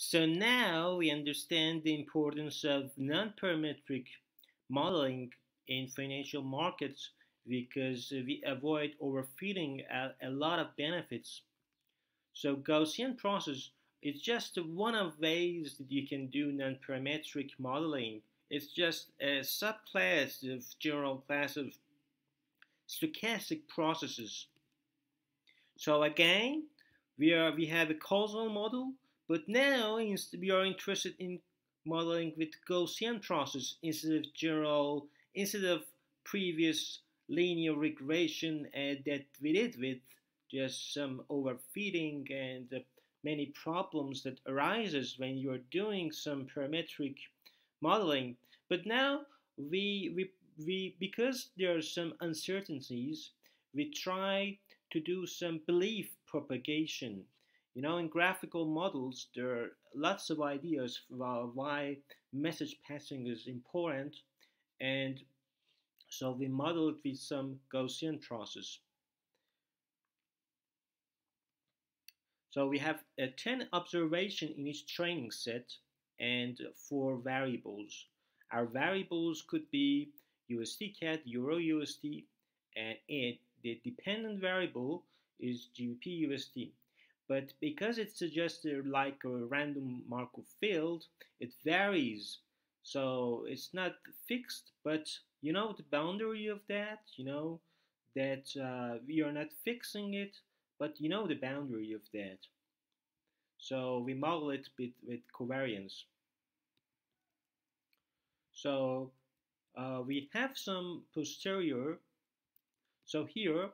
So now we understand the importance of non-parametric modeling in financial markets because we avoid overfitting a, a lot of benefits. So Gaussian process is just one of ways that you can do non-parametric modeling. It's just a subclass of general class of stochastic processes. So again, we are we have a causal model but now we are interested in modeling with Gaussian process instead of general, instead of previous linear regression uh, that we did with just some overfitting and uh, many problems that arises when you're doing some parametric modeling. But now we, we, we because there are some uncertainties, we try to do some belief propagation you know, in graphical models, there are lots of ideas about why message passing is important, and so we model it with some Gaussian process. So we have a 10 observation in each training set and four variables. Our variables could be USD CAD, Euro USD, and the dependent variable is GBP USD. But because it's just like a random Markov field, it varies. So it's not fixed, but you know the boundary of that, you know, that uh, we are not fixing it, but you know the boundary of that. So we model it with, with covariance. So uh, we have some posterior. So here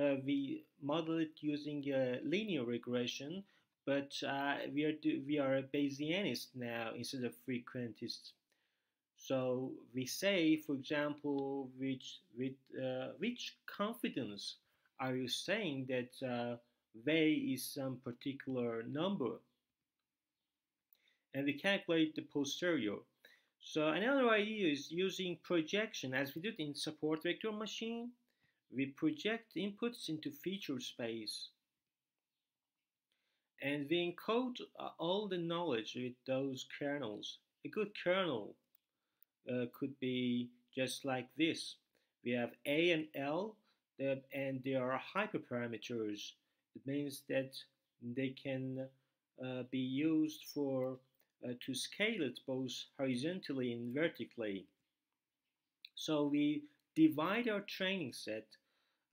uh, we model it using a linear regression, but uh, we are do, we are a Bayesianist now instead of frequentist. So we say, for example, which with uh, which confidence are you saying that uh, V is some particular number? And we calculate the posterior. So another idea is using projection as we did in support vector machine we project inputs into feature space and we encode uh, all the knowledge with those kernels. A good kernel uh, could be just like this. We have A and L and they are hyperparameters. It means that they can uh, be used for uh, to scale it both horizontally and vertically. So we divide our training set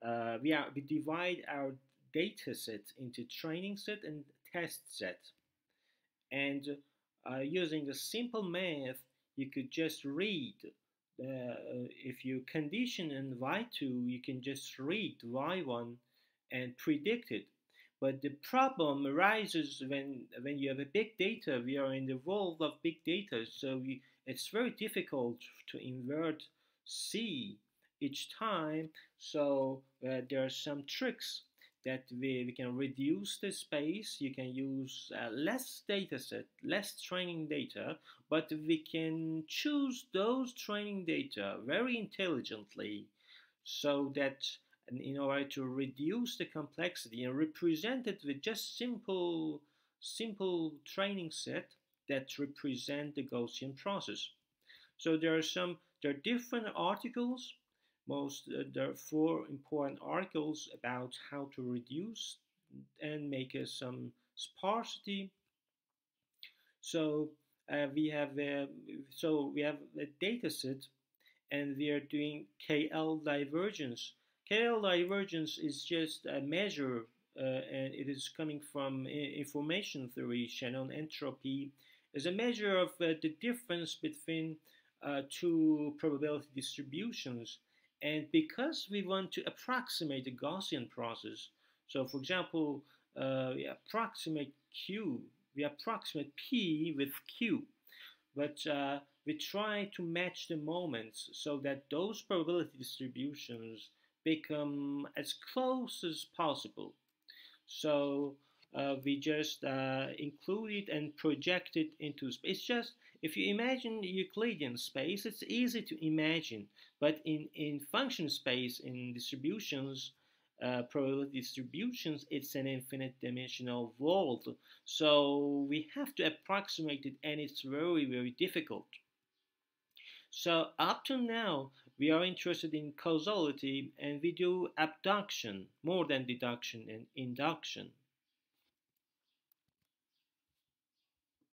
uh, we, are, we divide our data set into training set and test set. And uh, using a simple math, you could just read. Uh, if you condition in y2, you can just read y1 and predict it. But the problem arises when when you have a big data. We are in the world of big data, so we, it's very difficult to invert C each time. So uh, there are some tricks that we, we can reduce the space. You can use uh, less data set, less training data, but we can choose those training data very intelligently so that in order to reduce the complexity and represent it with just simple simple training set that represent the Gaussian process. So there are some there are different articles most uh, there are four important articles about how to reduce and make uh, some sparsity. So uh, we have uh, so we have a data set and we are doing KL divergence. KL divergence is just a measure uh, and it is coming from information theory. Shannon entropy is a measure of uh, the difference between uh, two probability distributions and because we want to approximate the Gaussian process, so for example, uh, we approximate Q, we approximate P with Q, but uh, we try to match the moments so that those probability distributions become as close as possible. So uh, we just uh, include it and project it into space. It's just, if you imagine Euclidean space, it's easy to imagine, but in, in function space, in distributions, uh, probability distributions, it's an infinite dimensional world. So we have to approximate it, and it's very, very difficult. So up to now, we are interested in causality and we do abduction more than deduction and induction.